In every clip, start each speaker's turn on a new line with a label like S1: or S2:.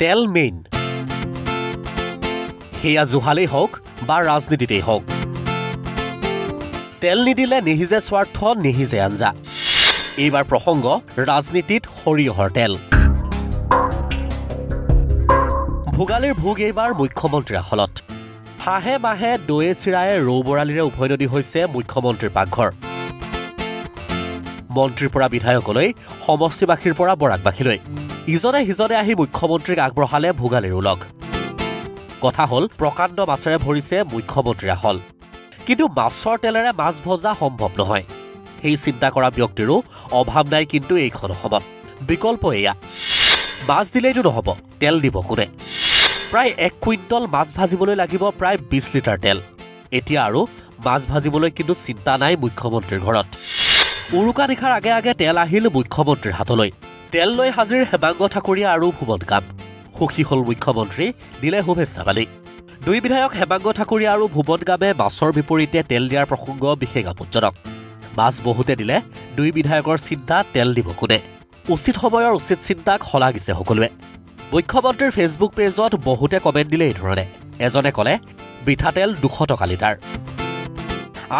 S1: তেল মেইন সেয়া জোহালেই হওক বা ৰাজনীতিতেই হওক। তেল নিদিলে নিসিজে স্বাৰ্থ নিসিজে আঞ্জা। এইবাৰ প্ৰসংগ ৰাজনীতিত সৰিয়হৰ তেল। ভোগালীৰ ভোগ এইবাৰ মুখ্যমন্ত্ৰীৰ আখলত। হাঁহে মাহে দৈয়ে চিৰায়ে ৰৌ বৰালিৰে উভৈনদী হৈছে মুখ্যমন্ত্ৰীৰ পাকঘৰ। মন্ত্ৰীৰ পৰা বিধায়কলৈ সমষ্টিবাসীৰ পৰা বৰাকবাসীলৈ। ইজনে সিজনে আহি মুখ্যমন্ত্ৰীক আগবঢ়ালে ভোগালীৰ ওলগ। কথা হ'ল প্ৰকাণ্ড মাছেৰে ভৰিছে মুখ্যমন্ত্ৰীৰ আখল কিন্তু মাছৰ তেলেৰে মাছ ভজা সম্ভৱ নহয়। সেই চিন্তা কৰা ব্যক্তিৰো অভাৱ নাই কিন্তু এইখন অসমত। বিকল্প এয়া মাছ দিলেইতো নহ'ব তেল দিব কোনে? প্ৰায় এক কুইণ্টল মাছ ভাজিবলৈ লাগিব প্ৰায় বিছ লিটাৰ তেল। এতিয়া আৰু মাছ ভাজিবলৈ কিন্তু চিন্তা নাই মুখ্যমন্ত্ৰীৰ ঘৰত। উৰুকা নিশাৰ আগে আগে তেল আহিল মুখ্যমন্ত্ৰীৰ হাতলৈ। তেল লৈ হাজিৰ হেমাংগ ঠাকুৰীয়া আৰু ভুৱন কাম সুখী হ'ল মুখ্যমন্ত্ৰী দিলে শুভেচ্ছা বালি দুই বিধায়ক হেমাংগ ঠাকুৰীয়া আৰু ভুৱন গামে মাছৰ বিপৰীতে তেল দিয়াৰ প্ৰসংগ বিশেষ আপদজনক। মাছ বহুতে দিলে দুই বিধায়কৰ চিন্তা তেল দিব কোনে? উচিত সময়ৰ উচিত চিন্তাক শলাগিছে সকলোৱে। মুখ্যমন্ত্ৰীৰ ফেচবুক পেজত বহুতে কমেণ্ট দিলে এইধৰণে এজনে ক'লে মিঠাতেল দুশ টকা লিটাৰ।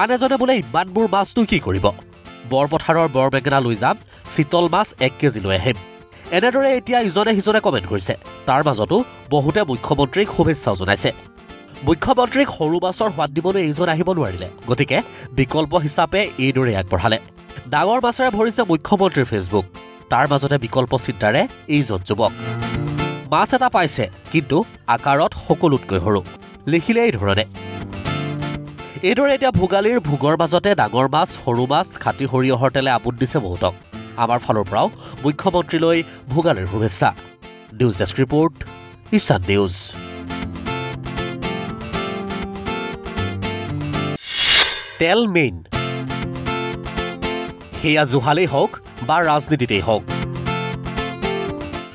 S1: আন এজনে বোলে ইমানবোৰ মাছনো কি কৰিব? বৰপথাৰৰ বৰ বেঙেনা লৈ যাম চিতল মাছ এক কেজি লৈ আহিম। এনেদৰে এতিয়া ইজনে সিজনে কমেণ্ট কৰিছে। তাৰ মাজতো বহুতে মুখ্যমন্ত্ৰীক শুভেচ্ছাও জনাইছে। মুখ্যমন্ত্ৰীক সৰু মাছৰ সোৱাদ দিবলৈ এইজন আহিব নোৱাৰিলে। গতিকে বিকল্প হিচাপে এইদৰে আগবঢ়ালে। ডাঙৰ মাছেৰে ভৰিছে মুখ্যমন্ত্ৰীৰ ফেচবুক। তাৰ মাজতে বিকল্প চিন্তাৰে এইজন যুৱক। মাছ এটা পাইছে কিন্তু আকাৰত সকলোতকৈ সৰু। লিখিলে এইধৰণে এইদৰে এতিয়া ভোগালীৰ ভোগৰ মাজতে ডাঙৰ মাছ সৰু মাছ খাটি সৰিয়হৰ তেলে আবুদ দিছে বহুতক। আমাৰ ফালৰ পৰাও মুখ্যমন্ত্ৰীলৈ ভোগালীৰ শুভেচ্ছা। News desk report Ishan news. তেল মেইন। সেয়া জোহালেই হওক বা ৰাজনীতিতেই হওক।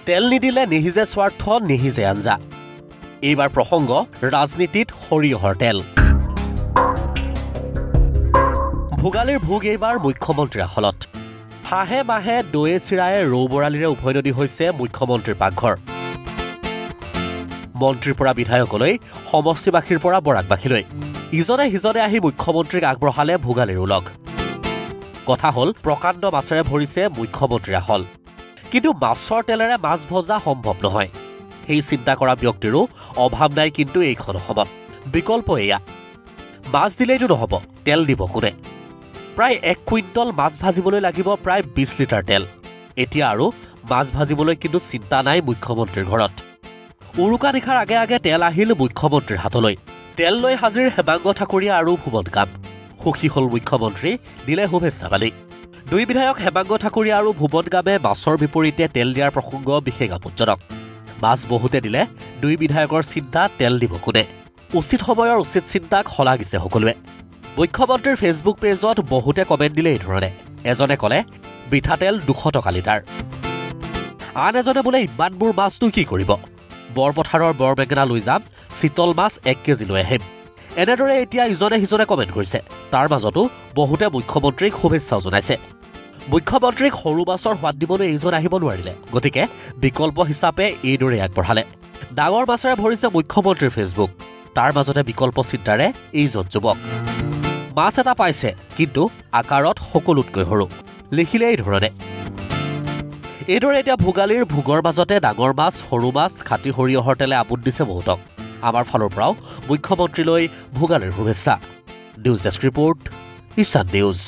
S1: তেল নিদিলে নিসিজে স্বাৰ্থ নিসিজে আঞ্জা। এইবাৰ প্ৰসংগ ৰাজনীতিত সৰিয়হৰ তেল। ভোগালীৰ ভোগ এইবাৰ মুখ্যমন্ত্ৰীৰ আখলত হাঁহে মাহে দৈয়ে চিৰায়ে ৰৌ বৰালিৰে উভৈনদী হৈছে মুখ্যমন্ত্ৰীৰ পাকঘৰ। মন্ত্ৰীৰ পৰা বিধায়কলৈ সমষ্টিবাসীৰ পৰা বৰাকবাসীলৈ। ইজনে সিজনে আহি মুখ্যমন্ত্ৰীক আগবঢ়ালে ভোগালীৰ ওলগ। কথা হ'ল প্ৰকাণ্ড মাছেৰে ভৰিছে মুখ্যমন্ত্ৰীৰ আখল কিন্তু মাছৰ তেলেৰে মাছ ভজা সম্ভৱ নহয়। সেই চিন্তা কৰা ব্যক্তিৰো অভাৱ নাই কিন্তু এইখন অসমত। বিকল্প এয়া। মাছ দিলেইতো নহ'ব তেল দিব কোনে? প্ৰায় এক কুইণ্টল মাছ ভাজিবলৈ লাগিব প্ৰায় বিছ লিটাৰ তেল। এতিয়া আৰু মাছ ভাজিবলৈ কিন্তু চিন্তা নাই মুখ্যমন্ত্ৰীৰ ঘৰত। উৰুকা নিশাৰ আগে আগে তেল আহিল মুখ্যমন্ত্ৰীৰ হাতলৈ। তেল লৈ হাজিৰ হেমাংগ ঠাকুৰীয়া আৰু ভুৱন কাম সুখী হ'ল মুখ্যমন্ত্ৰী দিলে শুভেচ্ছা বালি দুই বিধায়ক হেমাংগ ঠাকুৰীয়া আৰু ভুৱন গামে মাছৰ বিপৰীতে তেল দিয়াৰ প্ৰসংগ বিশেষ আপদজনক। মাছ বহুতে দিলে দুই বিধায়কৰ চিন্তা তেল দিব কোনে? উচিত সময়ৰ উচিত চিন্তাক শলাগিছে সকলোৱে। মুখ্যমন্ত্ৰীৰ ফেচবুক পেজত বহুতে কমেণ্ট দিলে এইধৰণে এজনে ক'লে মিঠাতেল দুশ টকা লিটাৰ। আন এজনে বোলে ইমানবোৰ মাছনো কি কৰিব? বৰপথাৰৰ বৰ বেঙেনা লৈ যাম চিতল মাছ এক কেজি লৈ আহিম। এনেদৰে এতিয়া ইজনে সিজনে কমেণ্ট কৰিছে। তাৰ মাজতো বহুতে মুখ্যমন্ত্ৰীক শুভেচ্ছাও জনাইছে। মুখ্যমন্ত্ৰীক সৰু মাছৰ সোৱাদ দিবলৈ এইজন আহিব নোৱাৰিলে। গতিকে বিকল্প হিচাপে এইদৰে আগবঢ়ালে। ডাঙৰ মাছেৰে ভৰিছে মুখ্যমন্ত্ৰীৰ ফেচবুক তাৰ মাজতে বিকল্প চিন্তাৰে এইজন যুৱক। মাছ এটা পাইছে কিন্তু আকাৰত সকলোতকৈ সৰু। লিখিলে এইধৰণে এইদৰে এতিয়া ভোগালীৰ ভোগৰ মাজতে ডাঙৰ মাছ সৰু মাছ খাটি সৰিয়হৰ তেলে আবুদ দিছে বহুতক। আমাৰ ফালৰ পৰাও মুখ্যমন্ত্ৰীলৈ ভোগালীৰ শুভেচ্ছা। News desk report Ishan news.